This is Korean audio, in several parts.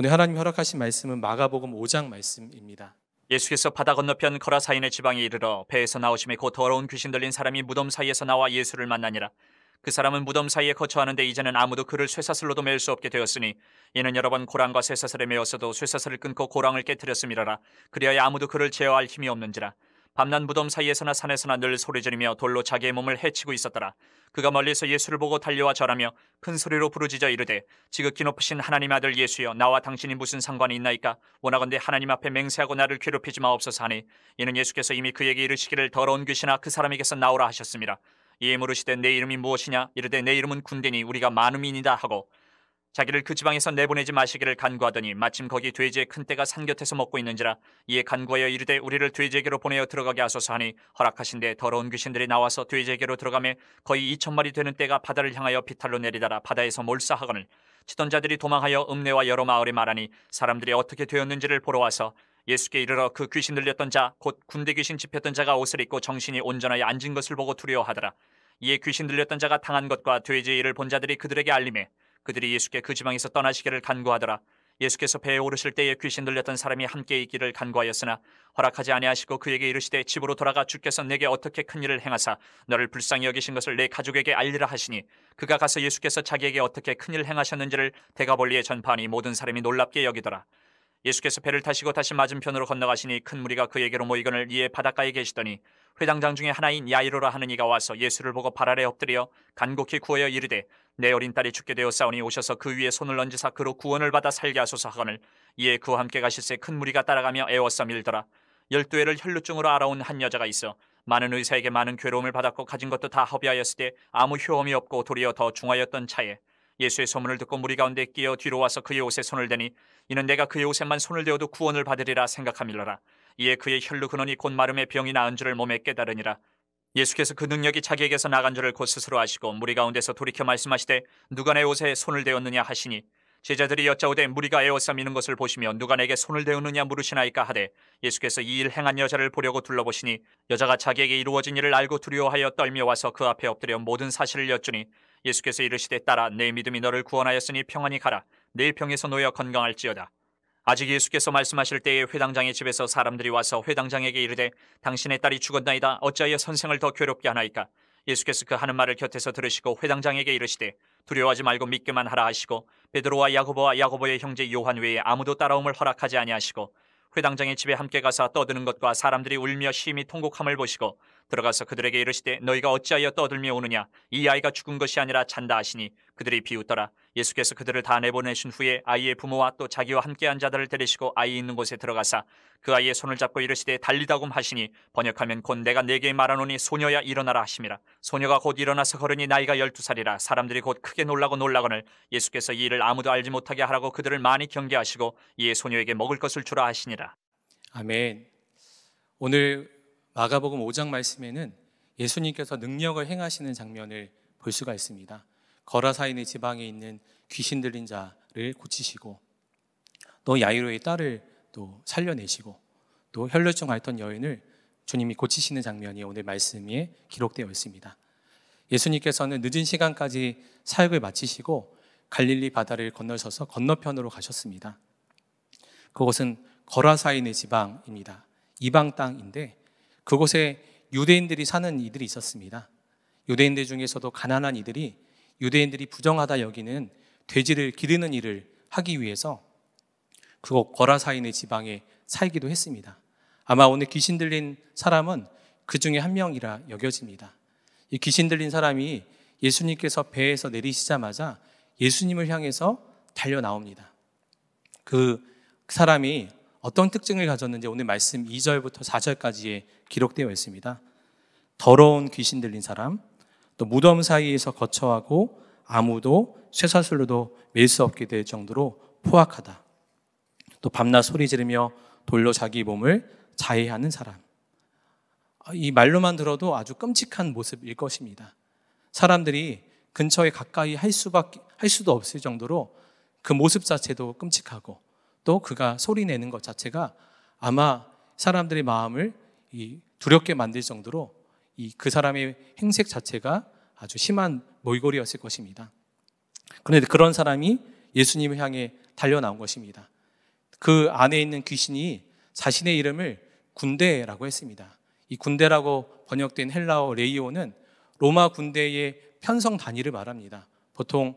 오늘 하나님 허락하신 말씀은 마가복음 5장 말씀입니다. 예수께서 바다 건너편 거라사인의 지방에 이르러 배에서 나오심에 곧 더러운 귀신 들린 사람이 무덤 사이에서 나와 예수를 만나니라. 그 사람은 무덤 사이에 거처하는데 이제는 아무도 그를 쇠사슬로도 맬수 없게 되었으니 이는 여러 번 고랑과 쇠사슬에 매었어도 쇠사슬을 끊고 고랑을 깨뜨렸음이라라. 그리하여 아무도 그를 제어할 힘이 없는지라. 밤낮 무덤 사이에서나 산에서나 늘 소리지르며 돌로 자기의 몸을 해치고 있었더라. 그가 멀리서 예수를 보고 달려와 절하며 큰 소리로 부르짖어 이르되 지극히 높으신 하나님 아들 예수여 나와 당신이 무슨 상관이 있나이까 원하건대 하나님 앞에 맹세하고 나를 괴롭히지 마옵소서 하니 이는 예수께서 이미 그에게 이르시기를 더러운 귀신아 그 사람에게서 나오라 하셨습니다. 이에 물으시되 내 이름이 무엇이냐 이르되 내 이름은 군대니 우리가 많음이니다 하고 자기를 그 지방에서 내보내지 마시기를 간구하더니 마침 거기 돼지의 큰 떼가 산 곁에서 먹고 있는지라 이에 간구하여 이르되 우리를 돼지에게로 보내어 들어가게 하소서 하니 허락하신데 더러운 귀신들이 나와서 돼지에게로 들어가매 거의 2천 마리 되는 떼가 바다를 향하여 비탈로 내리다라 바다에서 몰사하거늘. 치던 자들이 도망하여 읍내와 여러 마을에 말하니 사람들이 어떻게 되었는지를 보러 와서 예수께 이르러 그 귀신 들렸던 자 곧 군대 귀신 집혔던 자가 옷을 입고 정신이 온전하여 앉은 것을 보고 두려워하더라. 이에 귀신 들렸던 자가 당한 것과 돼지의 일을 본 자들이 그들에게 알림해 그들이 예수께 그 지방에서 떠나시기를 간구하더라. 예수께서 배에 오르실 때에 귀신 들렸던 사람이 함께 있기를 간구하였으나 허락하지 아니하시고 그에게 이르시되 집으로 돌아가 주께서 내게 어떻게 큰 일을 행하사 너를 불쌍히 여기신 것을 내 가족에게 알리라 하시니 그가 가서 예수께서 자기에게 어떻게 큰 일을 행하셨는지를 대가벌리에 전파하니 모든 사람이 놀랍게 여기더라. 예수께서 배를 타시고 다시 맞은편으로 건너가시니 큰 무리가 그에게로 모이거늘 이에 바닷가에 계시더니 회당장 중에 하나인 야이로라 하는 이가 와서 예수를 보고 발 아래 엎드려 간곡히 구하여 이르되 내 어린 딸이 죽게 되었사오니 오셔서 그 위에 손을 얹으사 그로 구원을 받아 살게 하소서 하거늘 이에 그와 함께 가실새 큰 무리가 따라가며 애워싸 밀더라. 열두 해를 혈루증으로 알아온 한 여자가 있어 많은 의사에게 많은 괴로움을 받았고 가진 것도 다 허비하였을 때 아무 효험이 없고 도리어 더 중하였던 차에 예수의 소문을 듣고 무리 가운데 끼어 뒤로 와서 그의 옷에 손을 대니 이는 내가 그의 옷에만 손을 대어도 구원을 받으리라 생각함일러라 이에 그의 혈루 근원이 곧 마름의 병이 나은 줄을 몸에 깨달으니라. 예수께서 그 능력이 자기에게서 나간 줄을 곧 스스로 아시고 무리 가운데서 돌이켜 말씀하시되 누가 내 옷에 손을 대었느냐 하시니 제자들이 여짜오되 무리가 에워싸 미는 것을 보시며 누가 내게 손을 대었느냐 물으시나이까 하되 예수께서 이 일 행한 여자를 보려고 둘러보시니 여자가 자기에게 이루어진 일을 알고 두려워하여 떨며 와서 그 앞에 엎드려 모든 사실을 여쭈니 예수께서 이르시되 따라 내 믿음이 너를 구원하였으니 평안히 가라. 내 병에서 놓여 건강할지어다. 아직 예수께서 말씀하실 때에 회당장의 집에서 사람들이 와서 회당장에게 이르되 당신의 딸이 죽었나이다. 어찌하여 선생을 더 괴롭게 하나이까? 예수께서 그 하는 말을 곁에서 들으시고 회당장에게 이르시되 두려워하지 말고 믿기만 하라 하시고 베드로와 야고보와 야고보의 형제 요한 외에 아무도 따라옴을 허락하지 아니하시고 회당장의 집에 함께 가서 떠드는 것과 사람들이 울며 심히 통곡함을 보시고 들어가서 그들에게 이르시되 너희가 어찌하여 떠들며 오느냐? 이 아이가 죽은 것이 아니라 잔다 하시니 그들이 비웃더라. 예수께서 그들을 다 내보내신 후에 아이의 부모와 또 자기와 함께한 자들을 데리시고 아이 있는 곳에 들어가사 그 아이의 손을 잡고 이르시되 달리다곰 하시니 번역하면 곧 내가 네게 말하노니 소녀야 일어나라 하심이라. 소녀가 곧 일어나서 걸으니 나이가 열두 살이라. 사람들이 곧 크게 놀라고 놀라거늘 예수께서 이 일을 아무도 알지 못하게 하라고 그들을 많이 경계하시고 이에 소녀에게 먹을 것을 주라 하시니라. 아멘. 오늘 마가복음 5장 말씀에는 예수님께서 능력을 행하시는 장면을 볼 수가 있습니다. 거라사인의 지방에 있는 귀신 들린 자를 고치시고 또 야이로의 딸을 또 살려내시고 또 혈루증 앓던 여인을 주님이 고치시는 장면이 오늘 말씀에 기록되어 있습니다. 예수님께서는 늦은 시간까지 사역을 마치시고 갈릴리 바다를 건너셔서 건너편으로 가셨습니다. 그곳은 거라사인의 지방입니다. 이방 땅인데 그곳에 유대인들이 사는 이들이 있었습니다. 유대인들 중에서도 가난한 이들이 유대인들이 부정하다 여기는 돼지를 기르는 일을 하기 위해서 그곳 거라사인의 지방에 살기도 했습니다. 아마 오늘 귀신 들린 사람은 그 중에 한 명이라 여겨집니다. 이 귀신 들린 사람이 예수님께서 배에서 내리시자마자 예수님을 향해서 달려 나옵니다. 그 사람이 어떤 특징을 가졌는지 오늘 말씀 2절부터 4절까지에 기록되어 있습니다. 더러운 귀신 들린 사람, 또 무덤 사이에서 거처하고 아무도 쇠사슬로도 밀 수 없게 될 정도로 포악하다. 또 밤낮 소리 지르며 돌로 자기 몸을 자해하는 사람. 이 말로만 들어도 아주 끔찍한 모습일 것입니다. 사람들이 근처에 가까이 할 수밖에 할 수도 없을 정도로 그 모습 자체도 끔찍하고 또 그가 소리 내는 것 자체가 아마 사람들의 마음을 두렵게 만들 정도로 그 사람의 행색 자체가 아주 심한 모이골이었을 것입니다. 그런데 그런 사람이 예수님을 향해 달려 나온 것입니다. 그 안에 있는 귀신이 자신의 이름을 군대라고 했습니다. 이 군대라고 번역된 헬라어 레이오는 로마 군대의 편성 단위를 말합니다. 보통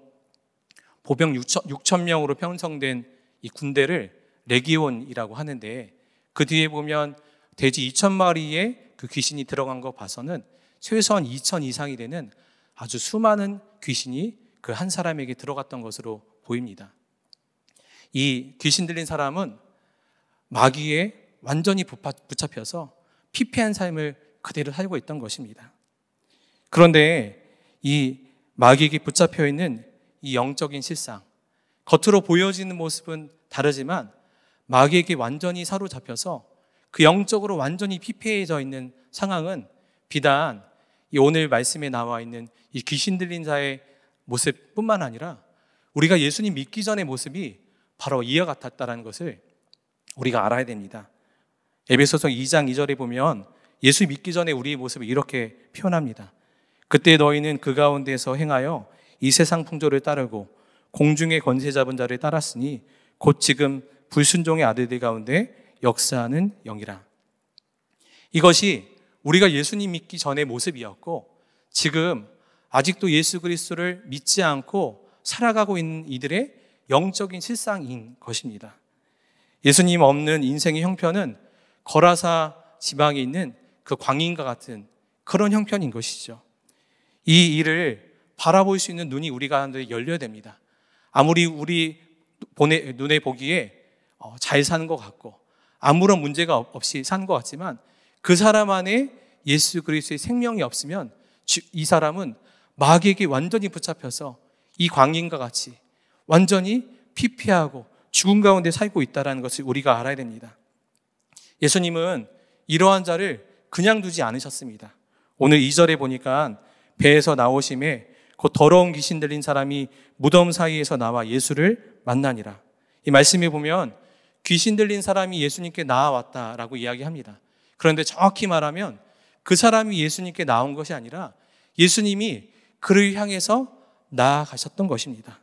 보병 6천, 6천 명으로 편성된 이 군대를 레기온이라고 하는데 그 뒤에 보면 돼지 2천 마리의 그 귀신이 들어간 거 봐서는 최소한 2천 이상이 되는 아주 수많은 귀신이 그 한 사람에게 들어갔던 것으로 보입니다. 이 귀신 들린 사람은 마귀에 완전히 붙잡혀서 피폐한 삶을 그대로 살고 있던 것입니다. 그런데 이 마귀에게 붙잡혀 있는 이 영적인 실상, 겉으로 보여지는 모습은 다르지만 마귀에게 완전히 사로잡혀서 그 영적으로 완전히 피폐해져 있는 상황은 비단 이 오늘 말씀에 나와 있는 이 귀신 들린 자의 모습뿐만 아니라 우리가 예수님 믿기 전의 모습이 바로 이와 같았다는 것을 우리가 알아야 됩니다. 에베소서 2장 2절에 보면 예수 믿기 전에 우리의 모습을 이렇게 표현합니다. 그때 너희는 그 가운데서 행하여 이 세상 풍조를 따르고 공중의 권세 잡은 자를 따랐으니 곧 지금 불순종의 아들들 가운데 역사하는 영이라. 이것이 우리가 예수님 믿기 전의 모습이었고 지금 아직도 예수 그리스도를 믿지 않고 살아가고 있는 이들의 영적인 실상인 것입니다. 예수님 없는 인생의 형편은 거라사 지방에 있는 그 광인과 같은 그런 형편인 것이죠. 이 일을 바라볼 수 있는 눈이 우리 가운데 열려야 됩니다. 아무리 우리 눈에 보기에 어, 잘 사는 것 같고 아무런 문제가 없이 사는 것 같지만 그 사람 안에 예수 그리스도의 생명이 없으면 이 사람은 마귀에게 완전히 붙잡혀서 이 광인과 같이 완전히 피폐하고 죽음 가운데 살고 있다는 것을 우리가 알아야 됩니다. 예수님은 이러한 자를 그냥 두지 않으셨습니다. 오늘 2절에 보니까 배에서 나오심에 곧 더러운 귀신 들린 사람이 무덤 사이에서 나와 예수를 만나니라. 이 말씀에 보면 귀신 들린 사람이 예수님께 나와왔다라고 이야기합니다. 그런데 정확히 말하면 그 사람이 예수님께 나온 것이 아니라 예수님이 그를 향해서 나아가셨던 것입니다.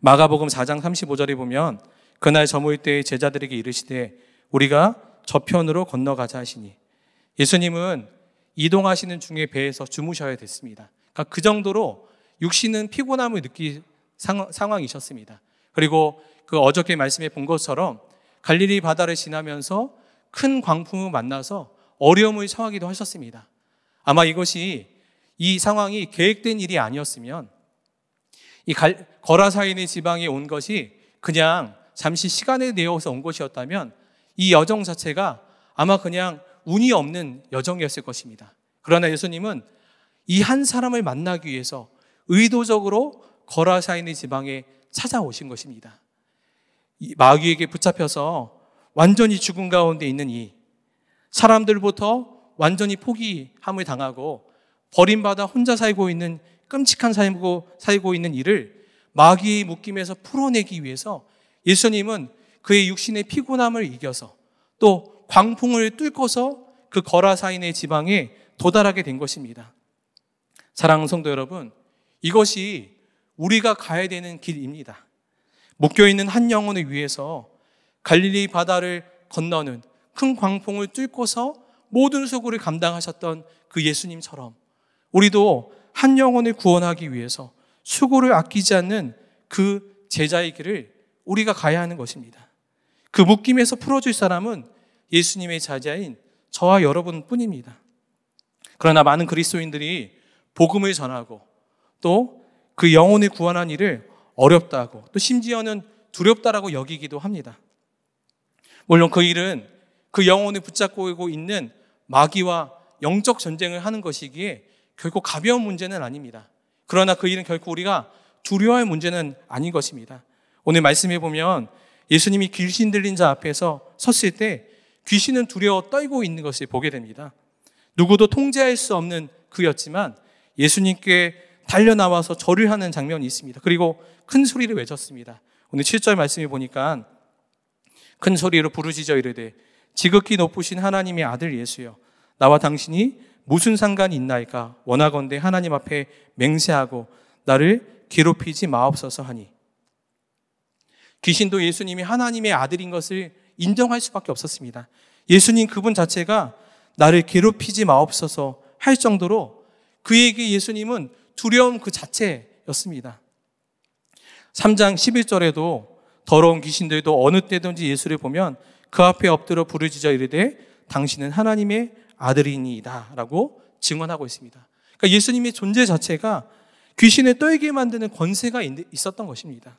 마가복음 4장 35절에 보면 그날 저물 때 제자들에게 이르시되 우리가 저편으로 건너가자 하시니 예수님은 이동하시는 중에 배에서 주무셔야 됐습니다. 그러니까 그 정도로 육신은 피곤함을 느낄 상황, 이셨습니다 그리고 그 어저께 말씀해 본 것처럼 갈릴리 바다를 지나면서 큰 광풍을 만나서 어려움을 처하기도 하셨습니다. 아마 이것이 이 상황이 계획된 일이 아니었으면 이 거라사인의 지방에 온 것이 그냥 잠시 시간을 내어서 온 것이었다면 이 여정 자체가 아마 그냥 운이 없는 여정이었을 것입니다. 그러나 예수님은 이 한 사람을 만나기 위해서 의도적으로 거라사인의 지방에 찾아오신 것입니다. 마귀에게 붙잡혀서 완전히 죽음 가운데 있는 이 사람들부터 완전히 포기함을 당하고 버림받아 혼자 살고 있는 끔찍한 삶고 살고 있는 이를 마귀의 묶임에서 풀어내기 위해서 예수님은 그의 육신의 피곤함을 이겨서 또 광풍을 뚫고서 그 거라사인의 지방에 도달하게 된 것입니다. 사랑하는 성도 여러분, 이것이 우리가 가야 되는 길입니다. 묶여 있는 한 영혼을 위해서 갈릴리 바다를 건너는 큰 광풍을 뚫고서 모든 수고를 감당하셨던 그 예수님처럼 우리도 한 영혼을 구원하기 위해서 수고를 아끼지 않는 그 제자의 길을 우리가 가야 하는 것입니다. 그 묶임에서 풀어줄 사람은 예수님의 자자인 저와 여러분 뿐입니다. 그러나 많은 그리스도인들이 복음을 전하고 또 그 영혼을 구원한 일을 어렵다고 또 심지어는 두렵다라고 여기기도 합니다. 물론 그 일은 그 영혼을 붙잡고 있는 마귀와 영적 전쟁을 하는 것이기에 결코 가벼운 문제는 아닙니다. 그러나 그 일은 결코 우리가 두려워할 문제는 아닌 것입니다. 오늘 말씀해 보면 예수님이 귀신 들린 자 앞에서 섰을 때 귀신은 두려워 떨고 있는 것을 보게 됩니다. 누구도 통제할 수 없는 그였지만 예수님께 달려나와서 절을 하는 장면이 있습니다. 그리고 큰 소리를 외쳤습니다. 오늘 7절 말씀해 보니까 큰 소리로 부르짖어 이르되 지극히 높으신 하나님의 아들 예수여 나와 당신이 무슨 상관이 있나이까 원하건대 하나님 앞에 맹세하고 나를 괴롭히지 마옵소서 하니 귀신도 예수님이 하나님의 아들인 것을 인정할 수밖에 없었습니다. 예수님 그분 자체가 나를 괴롭히지 마옵소서 할 정도로 그에게 예수님은 두려움 그 자체였습니다. 3장 11절에도 더러운 귀신들도 어느 때든지 예수를 보면 그 앞에 엎드려 부르짖어 이르되 당신은 하나님의 아들이니이다 라고 증언하고 있습니다. 그러니까 예수님의 존재 자체가 귀신을 떨게 만드는 권세가 있었던 것입니다.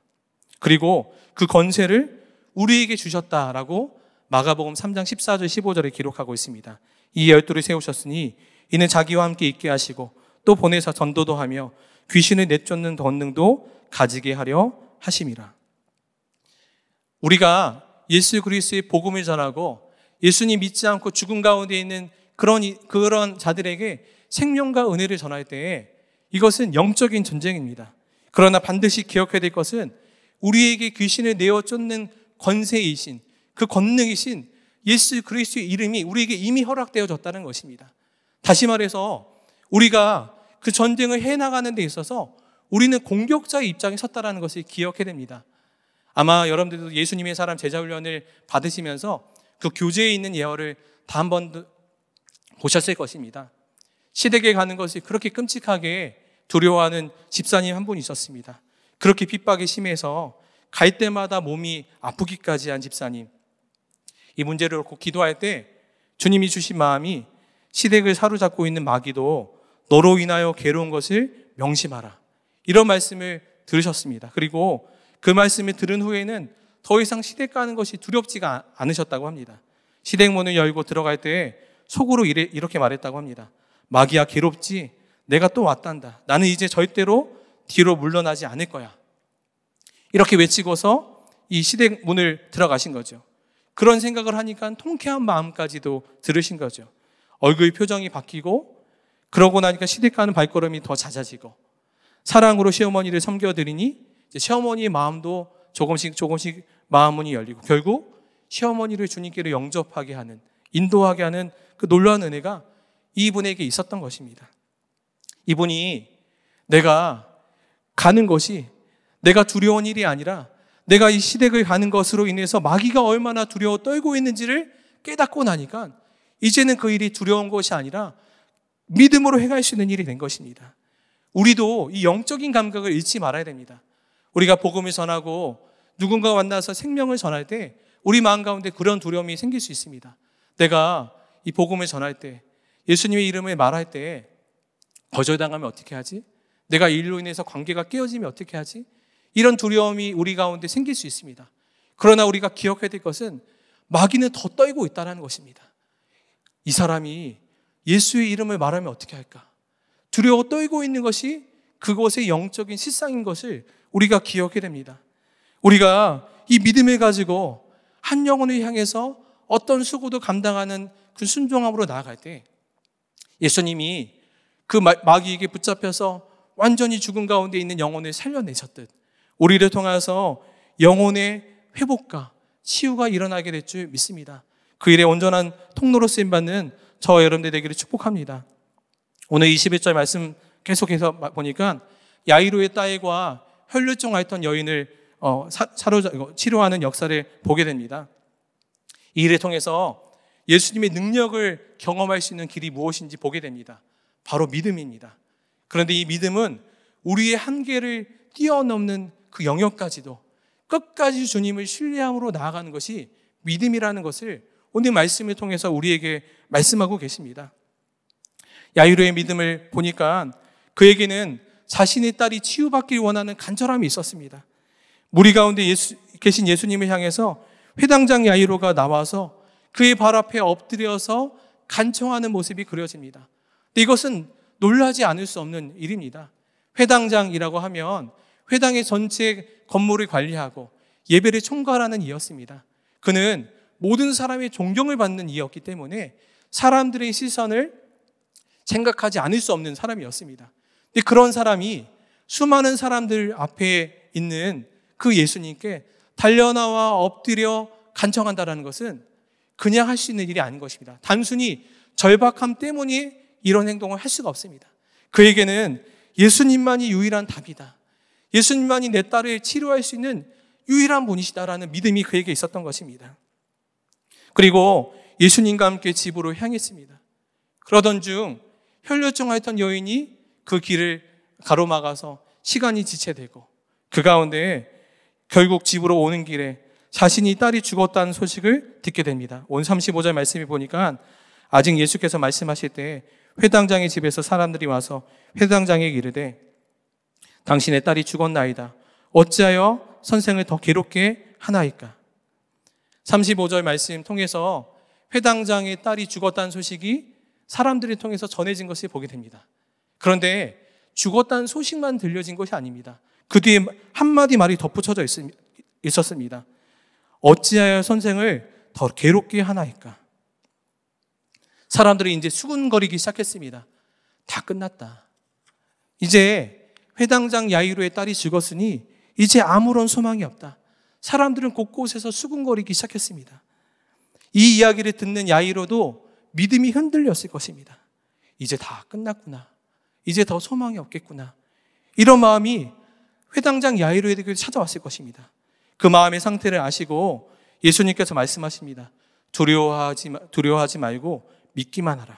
그리고 그 권세를 우리에게 주셨다라고 마가복음 3장 14절 15절에 기록하고 있습니다. 이 열두를 세우셨으니 이는 자기와 함께 있게 하시고 또 보내서 전도도 하며 귀신을 내쫓는 권능도 가지게 하려 하심이라. 우리가 예수 그리스도의 복음을 전하고 예수님 믿지 않고 죽음 가운데 있는 그런 그런 자들에게 생명과 은혜를 전할 때에 이것은 영적인 전쟁입니다. 그러나 반드시 기억해야 될 것은 우리에게 귀신을 내어 쫓는 권세이신 그 권능이신 예수 그리스도의 이름이 우리에게 이미 허락되어졌다는 것입니다. 다시 말해서 우리가 그 전쟁을 해 나가는 데 있어서 우리는 공격자의 입장에 섰다라는 것을 기억해야 됩니다. 아마 여러분들도 예수님의 사람 제자 훈련을 받으시면서 그 교재에 있는 예언을 다한 번 보셨을 것입니다. 시댁에 가는 것이 그렇게 끔찍하게 두려워하는 집사님 한분 있었습니다. 그렇게 핍박이 심해서 갈 때마다 몸이 아프기까지 한 집사님. 이 문제를 놓고 기도할 때 주님이 주신 마음이 시댁을 사로잡고 있는 마귀도 너로 인하여 괴로운 것을 명심하라. 이런 말씀을 들으셨습니다. 그리고 그 말씀을 들은 후에는 더 이상 시댁 가는 것이 두렵지가 않으셨다고 합니다. 시댁 문을 열고 들어갈 때 속으로 이렇게 말했다고 합니다. 마귀야 괴롭지? 내가 또 왔단다. 나는 이제 절대로 뒤로 물러나지 않을 거야. 이렇게 외치고서 이 시댁 문을 들어가신 거죠. 그런 생각을 하니까 통쾌한 마음까지도 들으신 거죠. 얼굴 표정이 바뀌고 그러고 나니까 시댁 가는 발걸음이 더 잦아지고 사랑으로 시어머니를 섬겨드리니 시어머니의 마음도 조금씩 조금씩 마음문이 열리고 결국 시어머니를 주님께로 영접하게 하는 인도하게 하는 그 놀라운 은혜가 이분에게 있었던 것입니다. 이분이 내가 가는 것이 내가 두려운 일이 아니라 내가 이 시댁을 가는 것으로 인해서 마귀가 얼마나 두려워 떨고 있는지를 깨닫고 나니까 이제는 그 일이 두려운 것이 아니라 믿음으로 행할 수 있는 일이 된 것입니다. 우리도 이 영적인 감각을 잃지 말아야 됩니다. 우리가 복음을 전하고 누군가 만나서 생명을 전할 때 우리 마음 가운데 그런 두려움이 생길 수 있습니다. 내가 이 복음을 전할 때 예수님의 이름을 말할 때 거절당하면 어떻게 하지? 내가 일로 인해서 관계가 깨어지면 어떻게 하지? 이런 두려움이 우리 가운데 생길 수 있습니다. 그러나 우리가 기억해야 될 것은 마귀는 더 떨고 있다는 것입니다. 이 사람이 예수의 이름을 말하면 어떻게 할까? 두려워 떨고 있는 것이 그것의 영적인 실상인 것을 우리가 기억해야 됩니다. 우리가 이 믿음을 가지고 한 영혼을 향해서 어떤 수고도 감당하는 그 순종함으로 나아갈 때 예수님이 그 마귀에게 붙잡혀서 완전히 죽은 가운데 있는 영혼을 살려내셨듯 우리를 통해서 영혼의 회복과 치유가 일어나게 될 줄 믿습니다. 그 일의 온전한 통로로 쓰임 받는 저 여러분들 되기를 축복합니다. 오늘 21절 말씀 계속해서 보니까 야이로의 딸과 혈류증 앓던 여인을 어, 사로 치료하는 역사를 보게 됩니다. 이 일을 통해서 예수님의 능력을 경험할 수 있는 길이 무엇인지 보게 됩니다. 바로 믿음입니다. 그런데 이 믿음은 우리의 한계를 뛰어넘는 그 영역까지도 끝까지 주님을 신뢰함으로 나아가는 것이 믿음이라는 것을 오늘 말씀을 통해서 우리에게 말씀하고 계십니다. 야이로의 믿음을 보니까 그에게는 자신의 딸이 치유받길 원하는 간절함이 있었습니다. 무리 가운데 예수, 계신 예수님을 향해서 회당장 야이로가 나와서 그의 발 앞에 엎드려서 간청하는 모습이 그려집니다. 이것은 놀라지 않을 수 없는 일입니다. 회당장이라고 하면 회당의 전체 건물을 관리하고 예배를 총괄하는 이였습니다. 그는 모든 사람의 존경을 받는 이였기 때문에 사람들의 시선을 생각하지 않을 수 없는 사람이었습니다. 근데 그런 사람이 수많은 사람들 앞에 있는 그 예수님께 달려나와 엎드려 간청한다라는 것은 그냥 할 수 있는 일이 아닌 것입니다. 단순히 절박함 때문에 이런 행동을 할 수가 없습니다. 그에게는 예수님만이 유일한 답이다. 예수님만이 내 딸을 치료할 수 있는 유일한 분이시다라는 믿음이 그에게 있었던 것입니다. 그리고 예수님과 함께 집으로 향했습니다. 그러던 중 혈류증하였던 여인이 그 길을 가로막아서 시간이 지체되고 그 가운데 결국 집으로 오는 길에 자신이 딸이 죽었다는 소식을 듣게 됩니다. 온 35절 말씀이 보니까 아직 예수께서 말씀하실 때 회당장의 집에서 사람들이 와서 회당장에게 이르되 당신의 딸이 죽었나이다. 어찌하여 선생을 더 괴롭게 하나이까? 35절 말씀 통해서 회당장의 딸이 죽었다는 소식이 사람들을 통해서 전해진 것을 보게 됩니다. 그런데 죽었다는 소식만 들려진 것이 아닙니다. 그 뒤에 한마디 말이 덧붙여져 있었습니다. 어찌하여 선생을 더 괴롭게 하나이까? 사람들이 이제 수군거리기 시작했습니다. 다 끝났다. 이제 회당장 야이로의 딸이 죽었으니 이제 아무런 소망이 없다. 사람들은 곳곳에서 수군거리기 시작했습니다. 이 이야기를 듣는 야이로도 믿음이 흔들렸을 것입니다. 이제 다 끝났구나. 이제 더 소망이 없겠구나. 이런 마음이 회당장 야이로에게 찾아왔을 것입니다. 그 마음의 상태를 아시고 예수님께서 말씀하십니다. 두려워하지, 두려워하지 말고 믿기만 하라.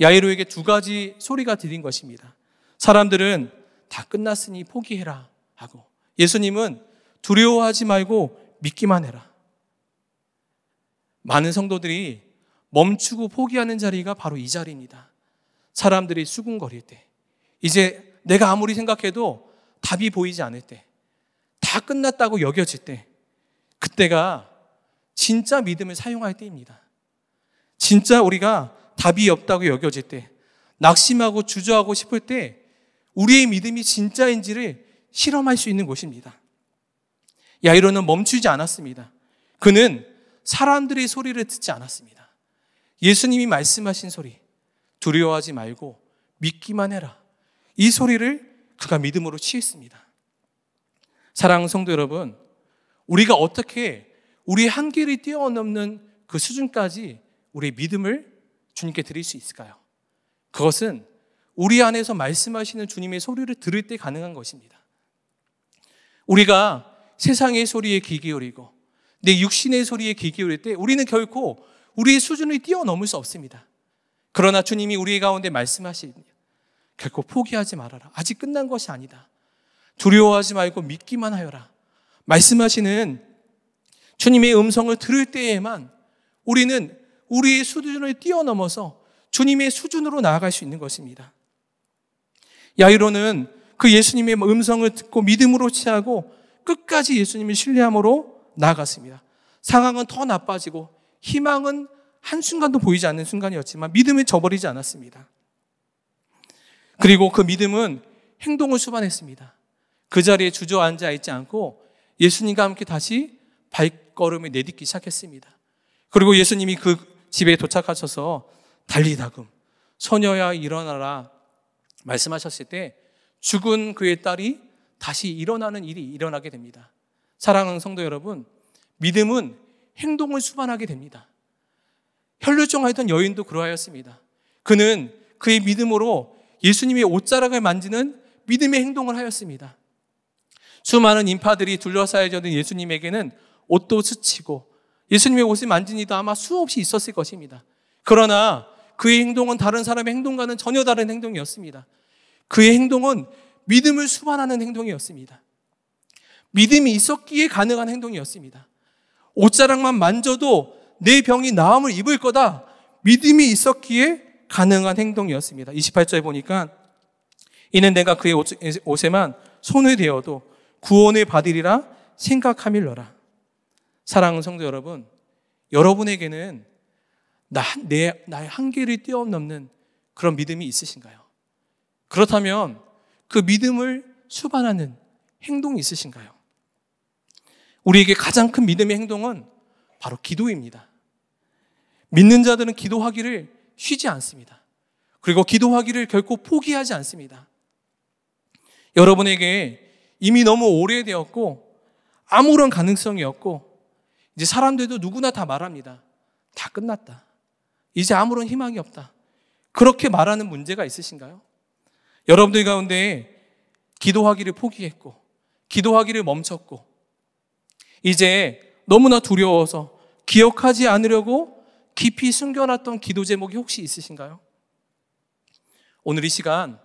야이로에게 두 가지 소리가 들린 것입니다. 사람들은 다 끝났으니 포기해라 하고 예수님은 두려워하지 말고 믿기만 해라. 많은 성도들이 멈추고 포기하는 자리가 바로 이 자리입니다. 사람들이 수군거릴 때, 이제 내가 아무리 생각해도 답이 보이지 않을 때, 다 끝났다고 여겨질 때, 그때가 진짜 믿음을 사용할 때입니다. 진짜 우리가 답이 없다고 여겨질 때, 낙심하고 주저하고 싶을 때, 우리의 믿음이 진짜인지를 실험할 수 있는 곳입니다. 야이로는 멈추지 않았습니다. 그는 사람들의 소리를 듣지 않았습니다. 예수님이 말씀하신 소리, 두려워하지 말고 믿기만 해라. 이 소리를 그가 믿음으로 취했습니다. 사랑하는 성도 여러분, 우리가 어떻게 우리의 한계를 뛰어넘는 그 수준까지 우리의 믿음을 주님께 드릴 수 있을까요? 그것은 우리 안에서 말씀하시는 주님의 소리를 들을 때 가능한 것입니다. 우리가 세상의 소리에 귀 기울이고 내 육신의 소리에 귀 기울일 때 우리는 결코 우리의 수준을 뛰어넘을 수 없습니다. 그러나 주님이 우리 가운데 말씀하시니 결코 포기하지 말아라. 아직 끝난 것이 아니다. 두려워하지 말고 믿기만 하여라. 말씀하시는 주님의 음성을 들을 때에만 우리는 우리의 수준을 뛰어넘어서 주님의 수준으로 나아갈 수 있는 것입니다. 야이로는 그 예수님의 음성을 듣고 믿음으로 취하고 끝까지 예수님을 신뢰함으로 나아갔습니다. 상황은 더 나빠지고 희망은 한순간도 보이지 않는 순간이었지만 믿음을 저버리지 않았습니다. 그리고 그 믿음은 행동을 수반했습니다. 그 자리에 주저앉아 있지 않고 예수님과 함께 다시 발걸음을 내딛기 시작했습니다. 그리고 예수님이 그 집에 도착하셔서 달리다금 소녀야 일어나라 말씀하셨을 때 죽은 그의 딸이 다시 일어나는 일이 일어나게 됩니다. 사랑하는 성도 여러분, 믿음은 행동을 수반하게 됩니다. 혈류증하였던 여인도 그러하였습니다. 그는 그의 믿음으로 예수님의 옷자락을 만지는 믿음의 행동을 하였습니다. 수많은 인파들이 둘러싸여져 있는 예수님에게는 옷도 스치고 예수님의 옷을 만진 이도 아마 수없이 있었을 것입니다. 그러나 그의 행동은 다른 사람의 행동과는 전혀 다른 행동이었습니다. 그의 행동은 믿음을 수반하는 행동이었습니다. 믿음이 있었기에 가능한 행동이었습니다. 옷자락만 만져도 내 병이 나음을 입을 거다. 믿음이 있었기에 가능한 행동이었습니다. 28절에 보니까 이는 내가 그의 옷에만 손을 대어도 구원을 받으리라 생각함일러라. 사랑하는 성도 여러분, 여러분에게는 나, 내, 나의 한계를 뛰어넘는 그런 믿음이 있으신가요? 그렇다면 그 믿음을 수반하는 행동이 있으신가요? 우리에게 가장 큰 믿음의 행동은 바로 기도입니다. 믿는 자들은 기도하기를 쉬지 않습니다. 그리고 기도하기를 결코 포기하지 않습니다. 여러분에게 이미 너무 오래되었고 아무런 가능성이 없고 이제 사람들도 누구나 다 말합니다. 다 끝났다. 이제 아무런 희망이 없다. 그렇게 말하는 문제가 있으신가요? 여러분들 가운데 기도하기를 포기했고, 기도하기를 멈췄고, 이제 너무나 두려워서 기억하지 않으려고 깊이 숨겨놨던 기도 제목이 혹시 있으신가요? 오늘 이 시간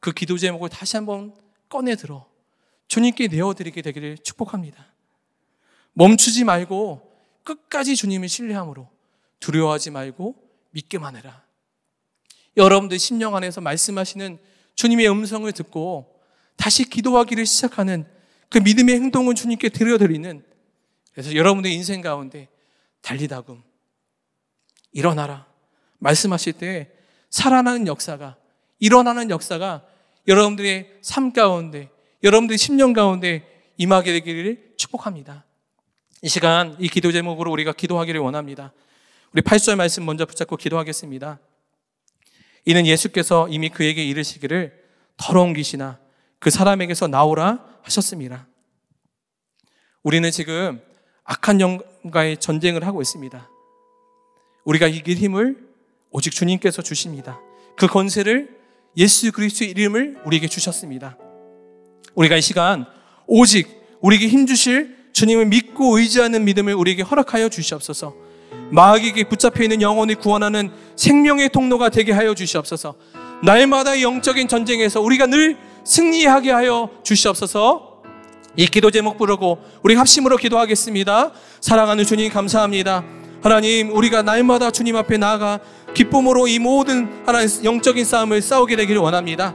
그 기도 제목을 다시 한번 꺼내 들어 주님께 내어드리게 되기를 축복합니다. 멈추지 말고 끝까지 주님을 신뢰함으로 두려워하지 말고 믿기만 해라. 여러분들 심령 안에서 말씀하시는 주님의 음성을 듣고 다시 기도하기를 시작하는 그 믿음의 행동을 주님께 드려드리는 그래서 여러분의 인생 가운데 달리다금 일어나라 말씀하실 때 살아나는 역사가 일어나는 역사가 여러분들의 삶 가운데 여러분들의 심령 가운데 임하게 되기를 축복합니다. 이 시간 이 기도 제목으로 우리가 기도하기를 원합니다. 우리 8절 말씀 먼저 붙잡고 기도하겠습니다. 이는 예수께서 이미 그에게 이르시기를 더러운 귀신아 그 사람에게서 나오라 하셨습니다. 우리는 지금 악한 영과의 전쟁을 하고 있습니다. 우리가 이길 힘을 오직 주님께서 주십니다. 그 권세를 예수 그리스도의 이름을 우리에게 주셨습니다. 우리가 이 시간 오직 우리에게 힘 주실 주님을 믿고 의지하는 믿음을 우리에게 허락하여 주시옵소서. 마귀에게 붙잡혀 있는 영혼을 구원하는 생명의 통로가 되게 하여 주시옵소서. 날마다 영적인 전쟁에서 우리가 늘 승리하게 하여 주시옵소서. 이 기도 제목 부르고 우리 합심으로 기도하겠습니다. 사랑하는 주님 감사합니다. 하나님 우리가 날마다 주님 앞에 나아가 기쁨으로 이 모든 하나님 영적인 싸움을 싸우게 되기를 원합니다.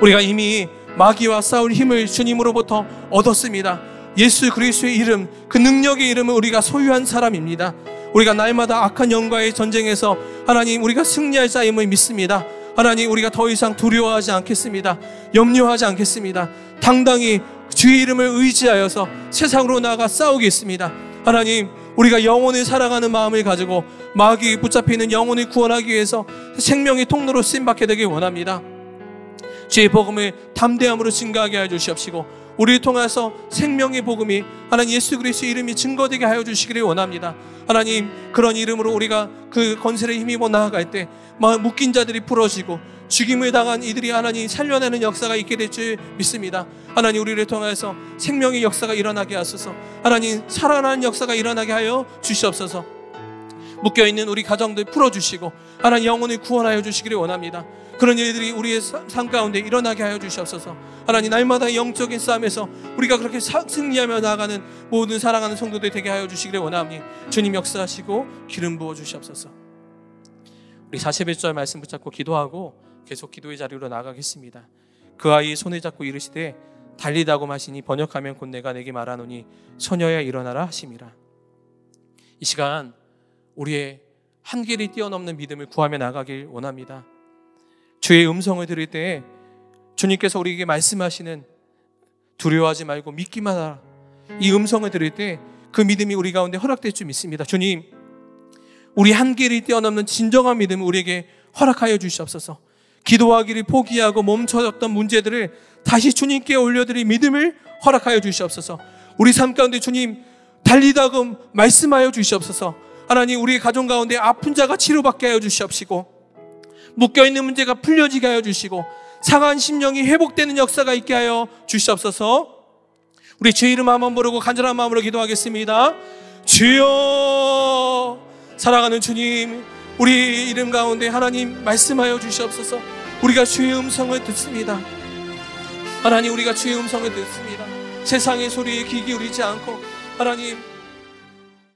우리가 이미 마귀와 싸울 힘을 주님으로부터 얻었습니다. 예수 그리스도의 이름, 그 능력의 이름을 우리가 소유한 사람입니다. 우리가 날마다 악한 영과의 전쟁에서 하나님 우리가 승리할 자임을 믿습니다. 하나님 우리가 더 이상 두려워하지 않겠습니다. 염려하지 않겠습니다. 당당히 주의 이름을 의지하여서 세상으로 나가 싸우겠습니다. 하나님 우리가 영혼을 사랑하는 마음을 가지고 마귀에 붙잡히는 영혼을 구원하기 위해서 생명의 통로로 쓰임받게 되길 원합니다. 주의 복음을 담대함으로 증가하게 하여 주시옵시고 우리를 통해서 생명의 복음이 하나님 예수 그리스도 이름이 증거되게 하여 주시기를 원합니다. 하나님 그런 이름으로 우리가 그 건설에 힘입어 나아갈 때 묶인 자들이 풀어지고 죽임을 당한 이들이 하나님 살려내는 역사가 있게 될 줄 믿습니다. 하나님 우리를 통해서 생명의 역사가 일어나게 하소서. 하나님 살아나는 역사가 일어나게 하여 주시옵소서. 묶여 있는 우리 가정들 풀어 주시고 하나님 영혼을 구원하여 주시기를 원합니다. 그런 일들이 우리의 삶 가운데 일어나게 하여 주시옵소서. 하나님 날마다 영적인 싸움에서 우리가 그렇게 승리하며 나아가는 모든 사랑하는 성도들 되게 하여 주시기를 원하오니 주님 역사하시고 기름 부어 주시옵소서. 우리 41절 말씀 붙잡고 기도하고 계속 기도의 자리로 나가겠습니다. 그 아이 손을 잡고 이르시되 달리다고 마시니 번역하면 곧 내가 내게 말하노니 소녀야 일어나라 하심이라. 이 시간 우리의 한계를 뛰어넘는 믿음을 구하며 나가길 원합니다. 주의 음성을 들을 때 주님께서 우리에게 말씀하시는 두려워하지 말고 믿기만 하라. 이 음성을 들을 때 그 믿음이 우리 가운데 허락될 줄 믿습니다. 주님, 우리 한계를 뛰어넘는 진정한 믿음을 우리에게 허락하여 주시옵소서. 기도하기를 포기하고 멈춰졌던 문제들을 다시 주님께 올려드릴 믿음을 허락하여 주시옵소서. 우리 삶 가운데 주님 달리다금 말씀하여 주시옵소서. 하나님 우리 가정 가운데 아픈 자가 치료받게 하여 주시옵시고 묶여있는 문제가 풀려지게 하여 주시고 상한 심령이 회복되는 역사가 있게 하여 주시옵소서. 우리 주 이름 한번 부르고 간절한 마음으로 기도하겠습니다. 주여 사랑하는 주님 우리 이름 가운데 하나님 말씀하여 주시옵소서. 우리가 주의 음성을 듣습니다. 하나님 우리가 주의 음성을 듣습니다. 세상의 소리에 귀 기울이지 않고 하나님